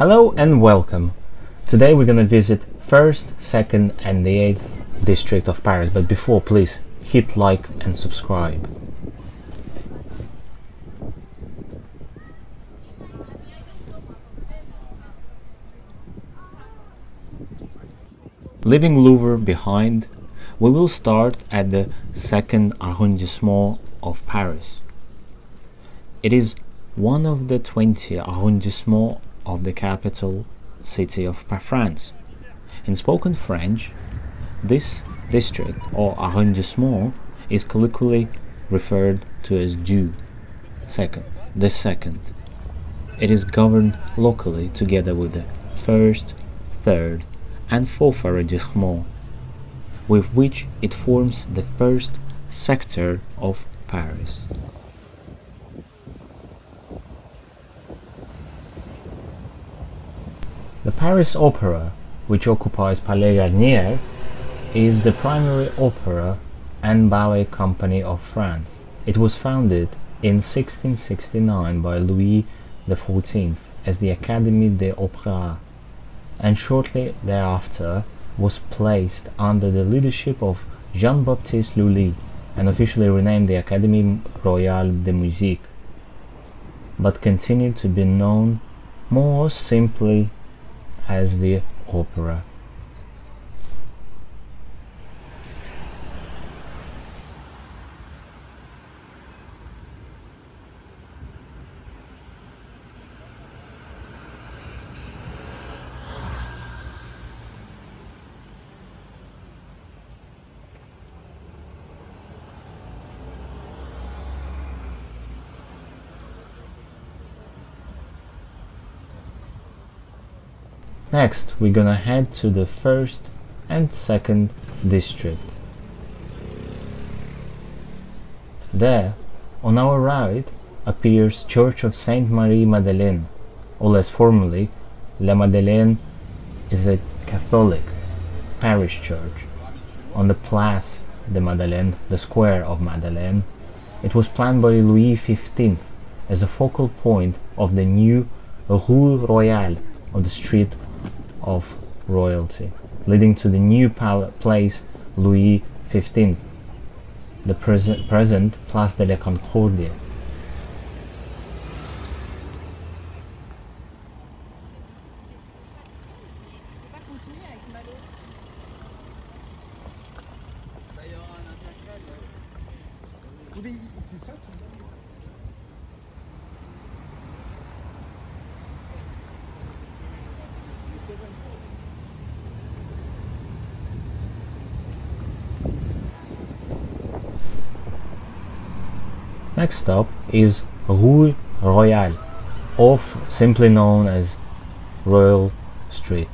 Hello and welcome. Today we're gonna visit 1st, 2nd and the 8th district of Paris, but before please hit like and subscribe. Leaving Louvre behind, we will start at the 2nd arrondissement of Paris. It is one of the 20 arrondissements of the capital city of France. In spoken French, this district or arrondissement is colloquially referred to as du, second, the second. It is governed locally together with the first, third, and fourth arrondissement, with which it forms the first sector of Paris. Paris Opera, which occupies Palais Garnier, is the primary opera and ballet company of France. It was founded in 1669 by Louis XIV as the Académie des Opéras and shortly thereafter was placed under the leadership of Jean-Baptiste Lully and officially renamed the Académie Royale de Musique, but continued to be known more simply as the opera. Next, we're gonna head to the first and second district. There, on our right, appears Church of Sainte Marie Madeleine, or less formally, La Madeleine is a Catholic parish church. On the Place de Madeleine, the square of Madeleine, it was planned by Louis XV as a focal point of the new Rue Royale, or the street of royalty, leading to the new place Louis XV, the present, present Place de la Concorde. Next up is Rue Royale, or simply known as Royal Street,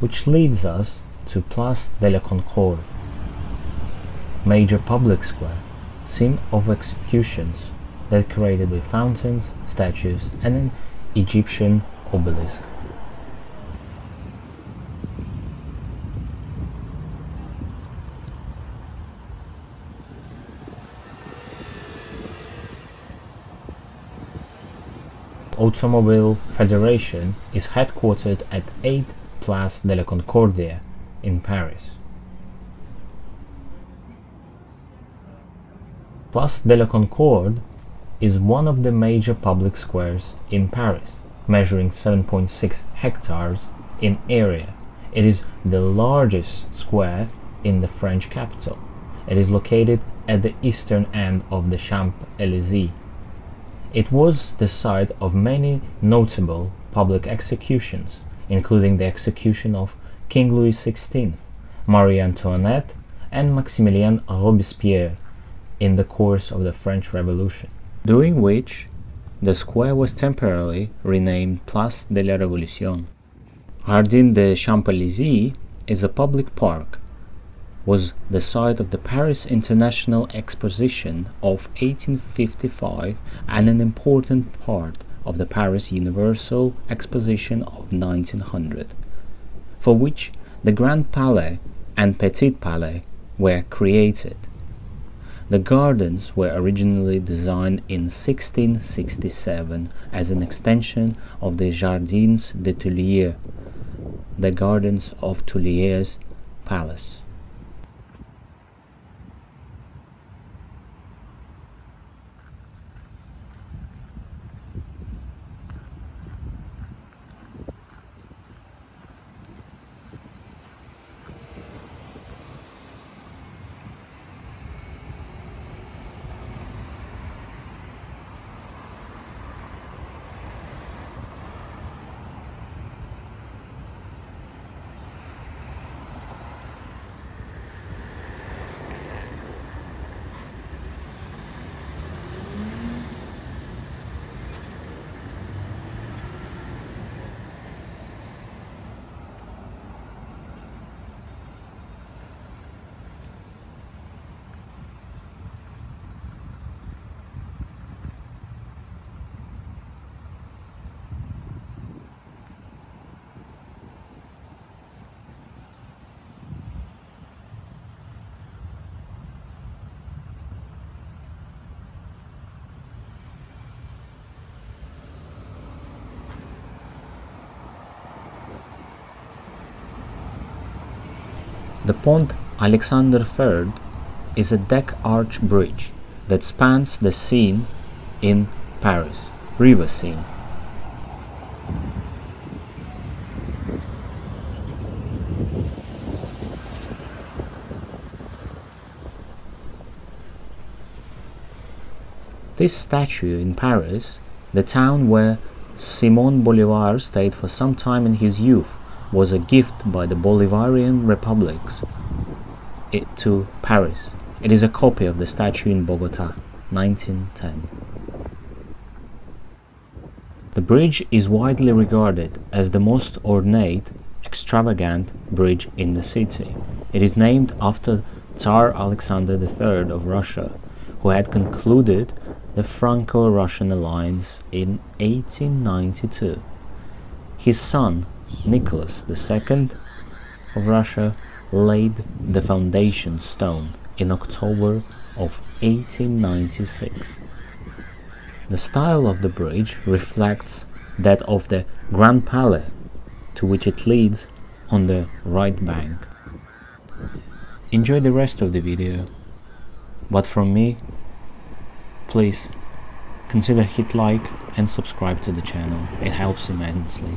which leads us to Place de la Concorde, major public square, scene of executions decorated with fountains, statues, and an Egyptian obelisk. Automobile Federation is headquartered at 8 Place de la Concorde in Paris. Place de la Concorde is one of the major public squares in Paris, measuring 7.6 hectares in area. It is the largest square in the French capital. It is located at the eastern end of the Champs-Élysées it was the site of many notable public executions, including the execution of King Louis XVI, Marie Antoinette, and Maximilien Robespierre in the course of the French Revolution, during which the square was temporarily renamed Place de la Révolution. Jardin des Champs-Élysées is a public park was the site of the Paris International Exposition of 1855 and an important part of the Paris Universal Exposition of 1900, for which the Grand Palais and Petit Palais were created. The gardens were originally designed in 1667 as an extension of the Jardins des Tuileries, the gardens of Tuileries Palace. The Pont Alexander III is a deck arch bridge that spans the Seine in Paris, River Seine. This statue in Paris, the town where Simon Bolivar stayed for some time in his youth, was a gift by the Bolivarian republics it to Paris. It is a copy of the statue in Bogota, 1910. The bridge is widely regarded as the most ornate, extravagant bridge in the city. It is named after Tsar Alexander III of Russia, who had concluded the Franco-Russian alliance in 1892. His son, Nicholas II of Russia laid the foundation stone in October of 1896. The style of the bridge reflects that of the Grand Palais to which it leads on the right bank. Enjoy the rest of the video, but from me, please consider hit like and subscribe to the channel, it helps immensely